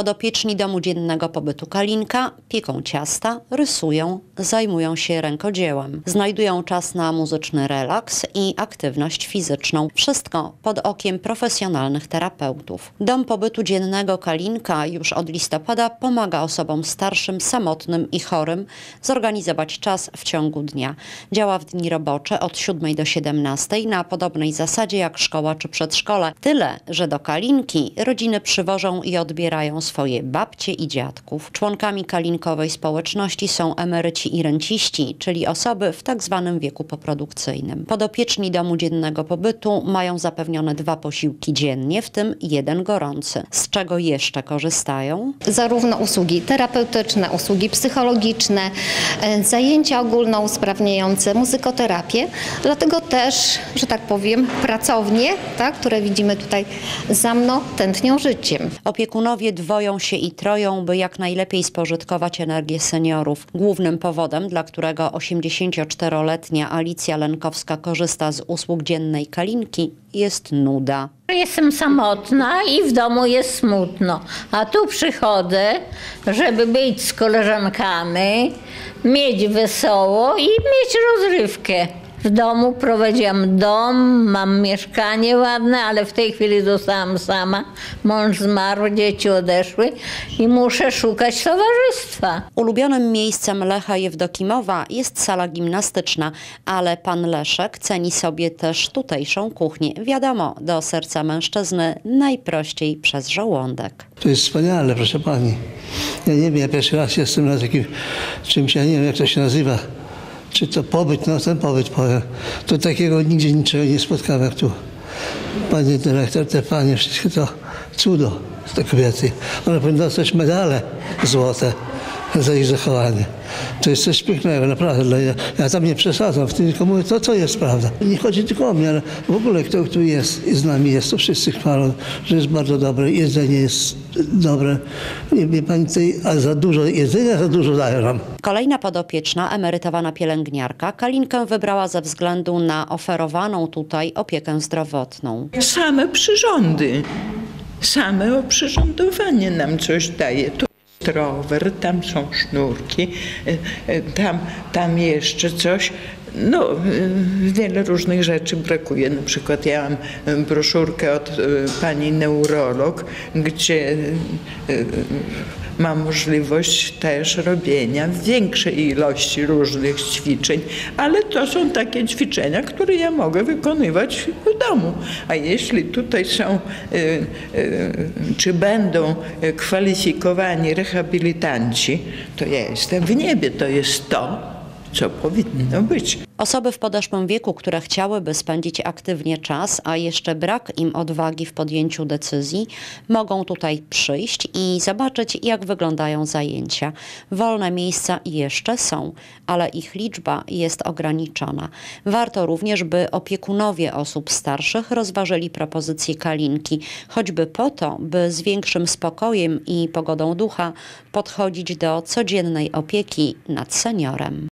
Podopieczni domu dziennego pobytu Kalinka pieką ciasta, rysują, zajmują się rękodziełem. Znajdują czas na muzyczny relaks i aktywność fizyczną. Wszystko pod okiem profesjonalnych terapeutów. Dom pobytu dziennego Kalinka już od listopada pomaga osobom starszym, samotnym i chorym zorganizować czas w ciągu dnia. Działa w dni robocze od 7 do 17 na podobnej zasadzie jak szkoła czy przedszkole. Tyle, że do Kalinki rodziny przywożą i odbierają swoje babcie i dziadków. Członkami kalinkowej społeczności są emeryci i renciści, czyli osoby w tak zwanym wieku poprodukcyjnym. Podopieczni domu dziennego pobytu mają zapewnione dwa posiłki dziennie, w tym jeden gorący. Z czego jeszcze korzystają? zarówno usługi terapeutyczne, usługi psychologiczne, e, zajęcia ogólnousprawniające, muzykoterapię. Dlatego też, że tak powiem, pracownie, tak, które widzimy tutaj za mną, tętnią życiem. Opiekunowie dwoją się i troją, by jak najlepiej spożytkować energię seniorów. Głównym powodem, dla którego 84-letnia Alicja Lenkowska korzysta z usług dziennej Kalinki, jest nuda. Jestem samotna i w domu jest smutno, a tu przychodzę, żeby być z koleżankami, mieć wesoło i mieć rozrywkę. W domu prowadziłam dom, mam mieszkanie ładne, ale w tej chwili zostałam sama. Mąż zmarł, dzieci odeszły i muszę szukać towarzystwa. Ulubionym miejscem Lecha Jewdokimowa jest sala gimnastyczna, ale pan Leszek ceni sobie też tutejszą kuchnię. Wiadomo, do serca mężczyzny najprościej przez żołądek. To jest wspaniale, proszę pani. Ja nie wiem, ja pierwszy raz jestem na takim czymś, ja nie wiem jak to się nazywa. Czy to pobyt, no ten pobyt powiem. To takiego nigdzie niczego nie spotkałem jak tu. Panie dyrektor, te panie, wszystkie to cudo, te kobiety. One powinny dostać medale złote za ich zachowanie. To jest coś pięknego, naprawdę. Dla- Ja, ja tam nie przesadzam w tym, tylko mówię, to co jest prawda. Nie chodzi tylko o mnie, ale w ogóle kto tu jest i z nami jest, to wszyscy chwalą, że jest bardzo dobre, jedzenie jest dobre. Nie wie pani, tej, a za dużo jedzenia, za dużo dają nam. Kolejna podopieczna, emerytowana pielęgniarka, Kalinkę wybrała ze względu na oferowaną tutaj opiekę zdrowotną. Same przyrządy, same oprzyrządowanie nam coś daje. Tu jest rower, tam są sznurki, e, e, tam, tam jeszcze coś. No, e, wiele różnych rzeczy brakuje. Na przykład ja mam broszurkę od pani neurolog, gdzie ma możliwość też robienia większej ilości różnych ćwiczeń, ale to są takie ćwiczenia, które ja mogę wykonywać w domu. A jeśli tutaj są, y, y, czy będą kwalifikowani rehabilitanci, to ja jestem w niebie. To jest to, co powinno być. Osoby w podeszłym wieku, które chciałyby spędzić aktywnie czas, a jeszcze brak im odwagi w podjęciu decyzji, mogą tutaj przyjść i zobaczyć, jak wyglądają zajęcia. Wolne miejsca jeszcze są, ale ich liczba jest ograniczona. Warto również, by opiekunowie osób starszych rozważyli propozycję Kalinki, choćby po to, by z większym spokojem i pogodą ducha podchodzić do codziennej opieki nad seniorem.